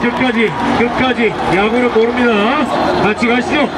끝까지 끝까지 야구를 모릅니다. 같이 가시죠.